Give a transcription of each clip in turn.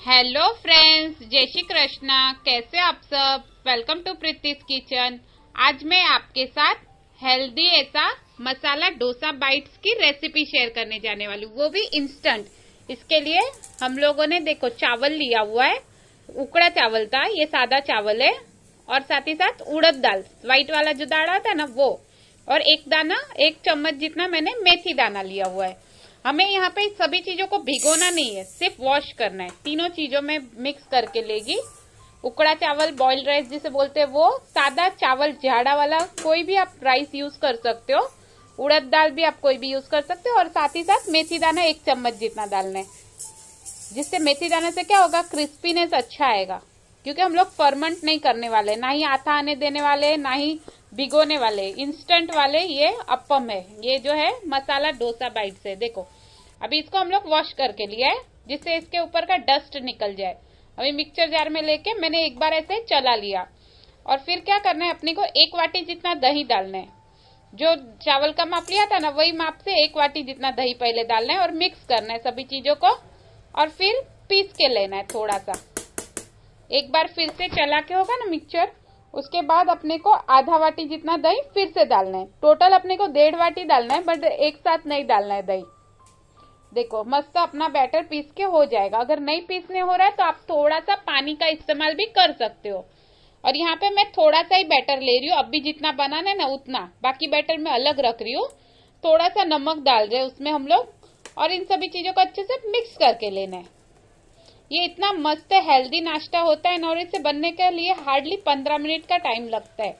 Hello friends जय श्री कृष्णा कैसे आप सब? वेलकम टू प्रीतिस किचन आज मैं आपके साथ हेल्दी ऐसा मसाला डोसा बाइट्स की रेसिपी शेयर करने जाने वाली वो भी इंस्टेंट इसके लिए हम लोगों ने देखो, चावल लिया हुआ है। उकड़ा चावल था, ये सादा चावल है। और साथ ही साथ उड़द दाल। व्हाइट वाला जो दाल था ना, वो। और एक दाना, एक चम्मच जितना मैंने मेथी दाना लिया हुआ है। हमें यहाँ पे सभी चीज़ों को भिगोना नहीं है, सिर्फ़ वॉश करना है। तीनों चीज़ों में मिक्स करके लेगी। उकड़ा चावल बॉइल्ड राइस जिसे बोलते हैं, वो सादा चावल झाड़ा वाला कोई भी आप राइस यूज़ कर सकते हो। उड़द दाल भी आप कोई भी यूज़ कर सकते हो और साथ ही साथ मेथी दाना एक चम्मच जितना डालना है। जिससे मेथी दाना से क्या होगा? क्रिस्पीनेस अच्छा आएगा। क्योंकि हम लोग फर्मेंट नहीं करने वाले, ना ही आथा आने देने वाले, ना ही भिगोने वाले इंस्टेंट वाले ये अपम है। ये जो है मसाला डोसा बाइट से देखो, अभी इसको हम लोग वॉश करके लिया है, जिससे इसके ऊपर का डस्ट निकल जाए। अभी मिक्सचर जार में लेके मैंने एक बार ऐसे चला लिया। और फिर क्या करना है, अपने को एक वाटी जितना दही डालना है। जो चावल का माप लिया था ना, वही माप से एक वाटी जितना दही पहले डालना है और मिक्स करना है सभी चीज़ों को। और फिर पीस के लेना है थोड़ा सा। एक बार फिर से चला के होगा ना मिक्सचर उसके बाद अपने को आधा वाटी जितना दही फिर से डालना है। टोटल अपने को डेढ़ वाटी डालना है बट एक साथ नहीं डालना है दही। देखो, मस्त अपना बैटर पीस के हो जाएगा। अगर नहीं पीसने हो रहा है तो आप थोड़ा सा पानी का इस्तेमाल भी कर सकते हो। और यहाँ पे मैं थोड़ा सा ही बैटर ले रही हूँ। अभी जितना बनाना है ना, उतना। बाकी बैटर मैं अलग रख रही हूँ। थोड़ा सा नमक डाल रहे उसमें हम लोग। और इन सभी चीज़ों को अच्छे से मिक्स करके लेना है। ये इतना मस्त हेल्दी नाश्ता होता है और इसे बनने के लिए हार्डली पंद्रह मिनट का टाइम लगता है।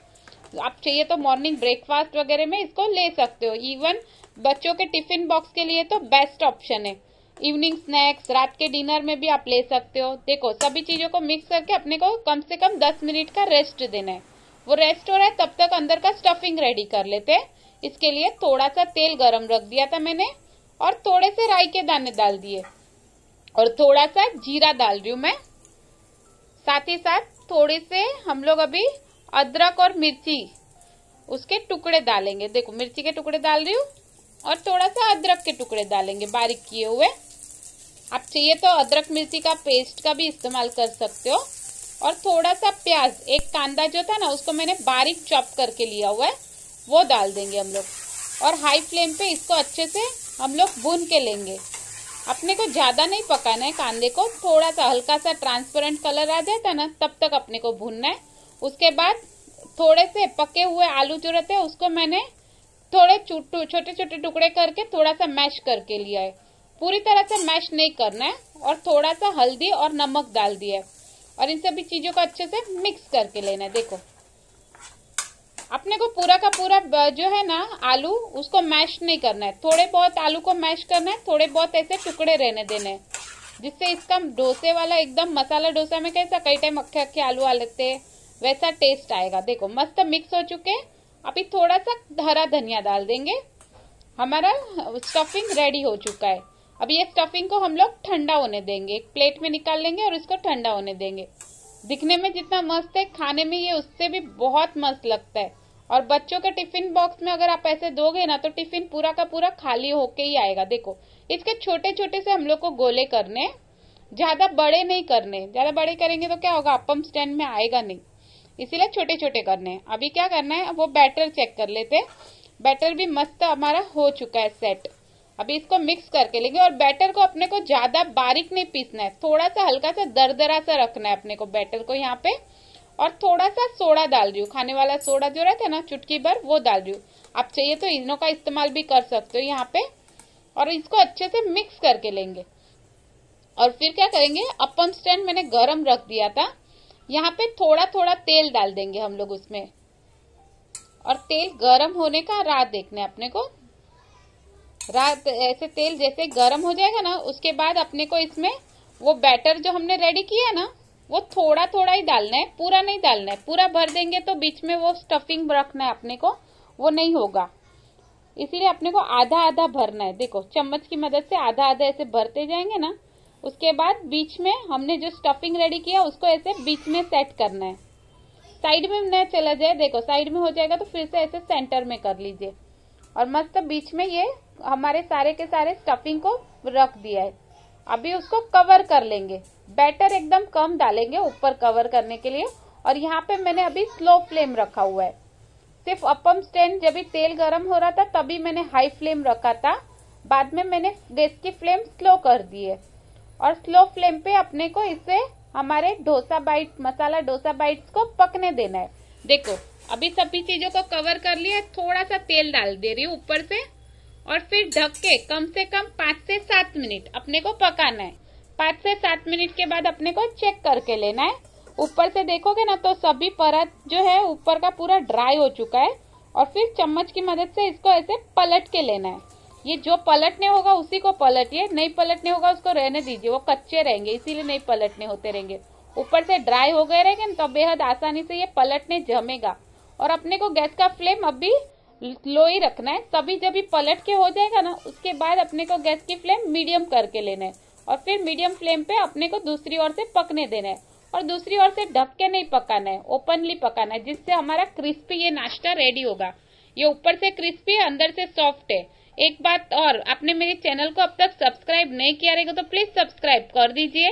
आप चाहिए तो मॉर्निंग ब्रेकफास्ट वगैरह में इसको ले सकते हो। इवन बच्चों के टिफ़िन बॉक्स के लिए तो बेस्ट ऑप्शन है। इवनिंग स्नैक्स रात के डिनर में भी आप ले सकते हो। देखो, सभी चीज़ों को मिक्स करके अपने को कम से कम दस मिनट का रेस्ट देना है। वो रेस्ट हो रहा है, तब तक अंदर का स्टफिंग रेडी कर लेते हैं। इसके लिए थोड़ा सा तेल गरम रख दिया था मैंने, और थोड़े से राई के दाने डाल दिए। और थोड़ा सा जीरा डाल रही हूँ मैं। साथ ही साथ थोड़े से हम लोग अभी अदरक और मिर्ची उसके टुकड़े डालेंगे। देखो, मिर्ची के टुकड़े डाल रही हूँ और थोड़ा सा अदरक के टुकड़े डालेंगे, बारीक किए हुए। आप चाहिए तो अदरक, मिर्ची का पेस्ट का भी इस्तेमाल कर सकते हो। और थोड़ा सा प्याज, एक कांदा जो था ना, उसको मैंने बारीक चॉप करके लिया हुआ है, वो डाल देंगे हम लोग। और हाई फ्लेम पे इसको अच्छे से हम लोग भून के लेंगे। अपने को ज़्यादा नहीं पकाना है कांदे को। थोड़ा सा हल्का सा ट्रांसपेरेंट कलर आ जाता ना, तब तक अपने को भूनना है। उसके बाद थोड़े से पके हुए आलू जो रहते हैं, उसको मैंने थोड़े छोटे छोटे टुकड़े करके थोड़ा सा मैश करके लिया है। पूरी तरह से मैश नहीं करना है और थोड़ा सा हल्दी और नमक डाल दिया है। और इन सभी चीज़ों को अच्छे से मिक्स करके लेना है, देखो। अपने को पूरा का पूरा जो है ना, आलू, उसको मैश नहीं करना है। थोड़े बहुत आलू को मैश करना है, थोड़े बहुत ऐसे टुकड़े रहने देने हैं, जिससे इसका डोसे वाला एकदम मसाला डोसा में कैसा, कई टाइम अक्खे अक्खे आलू आ लेते वैसा टेस्ट आएगा। देखो, मस्त मिक्स हो चुके अभी थोड़ा सा हरा धनिया डाल देंगे। हमारा स्टफिंग रेडी हो चुका है। अभी ये स्टफिंग को हम लोग ठंडा होने देंगे। एक प्लेट में निकाल लेंगे और इसको ठंडा होने देंगे। दिखने में जितना मस्त है, खाने में ये उससे भी बहुत मस्त लगता है। और बच्चों के टिफ़िन बॉक्स में अगर आप ऐसे दोगे ना तो टिफ़िन पूरा का पूरा खाली होके ही आएगा। देखो, इसके छोटे छोटे से हम लोग को गोले करने, ज़्यादा बड़े नहीं करने। ज़्यादा बड़े करेंगे तो क्या होगा, अपम स्टैंड में आएगा नहीं। इसीलिए छोटे छोटे करने। अभी क्या करना है, वो बैटर चेक कर लेते बैटर भी मस्त हमारा हो चुका है सेट। अभी इसको मिक्स करके लेंगे और बैटर को अपने को ज़्यादा बारीक नहीं पीसना है। थोड़ा सा हल्का सा दरदरा सा रखना है अपने को बैटर को यहाँ पे। और थोड़ा सा सोडा डाल रही हूँ खाने वाला सोडा जो रहता है ना, चुटकी भर, वो डाल रही हूँ आप चाहिए तो इनो का इस्तेमाल भी कर सकते हो यहाँ पे। और इसको अच्छे से मिक्स करके लेंगे। और फिर क्या करेंगे अपम स्टैंड मैंने गरम रख दिया था। यहाँ पे थोड़ा थोड़ा तेल डाल देंगे हम लोग उसमें। और तेल गरम होने का राह देखना अपने को। रात ऐसे तेल जैसे गरम हो जाएगा ना, उसके बाद अपने को इसमें वो बैटर जो हमने रेडी किया ना वो थोड़ा थोड़ा ही डालना है, पूरा नहीं डालना है। पूरा भर देंगे तो बीच में वो स्टफिंग रखना है अपने को, वो नहीं होगा। इसीलिए अपने को आधा आधा भरना है। देखो, चम्मच की मदद से आधा आधा ऐसे भरते जाएँगे ना, उसके बाद बीच में हमने जो स्टफिंग रेडी किया, उसको ऐसे बीच में सेट करना है। साइड में न चला जाए, देखो, साइड में हो जाएगा तो फिर से ऐसे सेंटर में कर लीजिए। और मस्त बीच में ये हमारे सारे के सारे स्टफिंग को रख दिया है। अभी उसको कवर कर लेंगे। बैटर एकदम कम डालेंगे ऊपर कवर करने के लिए। और यहाँ पे मैंने अभी स्लो फ्लेम रखा हुआ है। सिर्फ़ अपम स्टैंड जब भी तेल गर्म हो रहा था, तभी मैंने हाई फ्लेम रखा था। बाद में मैंने गैस की फ्लेम स्लो कर दी है और स्लो फ्लेम पे अपने को इसे हमारे डोसा बाइट मसाला डोसा बाइट्स को पकने देना है। देखो, अभी सभी चीज़ों को कवर कर लिया थोड़ा सा तेल डाल दे रही हूँ ऊपर से। और फिर ढक के कम से कम पाँच से सात मिनट अपने को पकाना है। पाँच से सात मिनट के बाद अपने को चेक करके लेना है। ऊपर से देखोगे ना तो सभी परत जो है, ऊपर का पूरा ड्राई हो चुका है और फिर चम्मच की मदद से इसको ऐसे पलट के लेना है। ये जो पलटने होगा उसी को पलटिए, नहीं पलटने होगा उसको रहने दीजिए, वो कच्चे रहेंगे, इसीलिए नहीं पलटने होते रहेंगे। ऊपर से ड्राई हो गए रहेंगे तो बेहद आसानी से ये पलटने जमेगा। और अपने को गैस का फ्लेम अभी लो ही रखना है। तभी जब भी पलट के हो जाएगा ना, उसके बाद अपने को गैस की फ्लेम मीडियम करके लेना है। और फिर मीडियम फ्लेम पे अपने को दूसरी ओर से पकने देना है। और दूसरी ओर से ढक के नहीं पकाना है ओपनली पकाना है, जिससे हमारा क्रिस्पी ये नाश्ता रेडी होगा। ये ऊपर से क्रिस्पी है, अंदर से सॉफ्ट है। एक बात और, आपने मेरे चैनल को अब तक सब्सक्राइब नहीं किया रहेगा तो प्लीज़ सब्सक्राइब कर दीजिए।